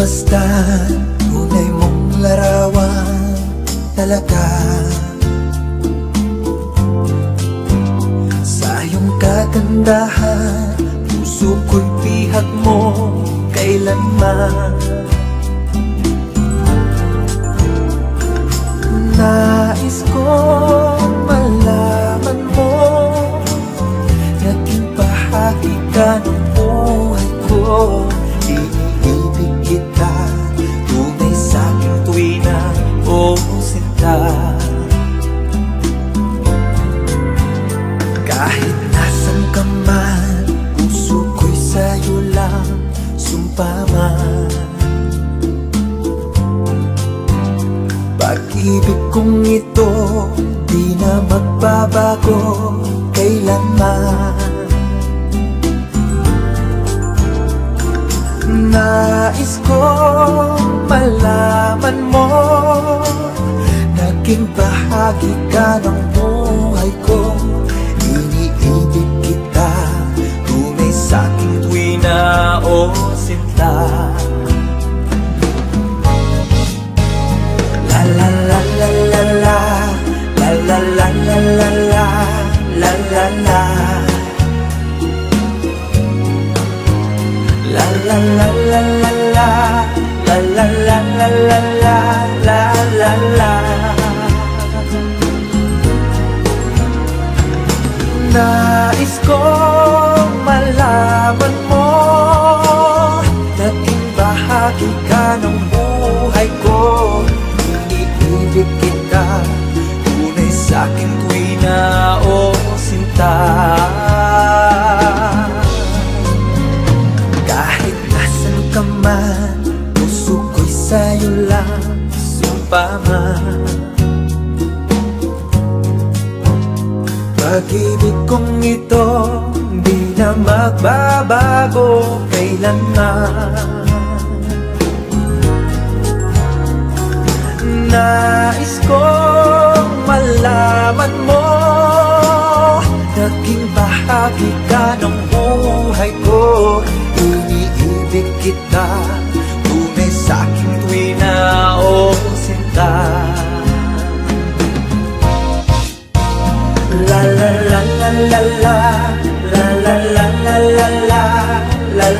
basta Tunay mong larawan talaga. Sa iyong kagandahan Puso ko'y pihag mo kailanman. Nais kong malaman mo Naging bahagi ka ng buhay ko O sinta Kahit nasan ka man Puso ko'y sa'yo lang Sumpaman Pag-ibig kong ito Di na magbabago Kailanman. Nais kong malaman mo Naging bahagi ka ng buhay ko Iniibig kita Tunay sa'king tuwina o sinta La la la la la la La la la la la la La la la La la la la la la La la la la la la La la malaman mo Naging bahagi ka ng buhay ko. Iniibig kita Tunay sa'king tuwina o sinta Kahit nasan ka man Puso ko'y sa'yo lang Sumpaman Pag-ibig kong ito na magbabago Kailanman. Nais kong malaman mo Naging bahagi ka ng buhay ko. Iniibig kita Tunay sa'king tuwina o sinta la la la la la La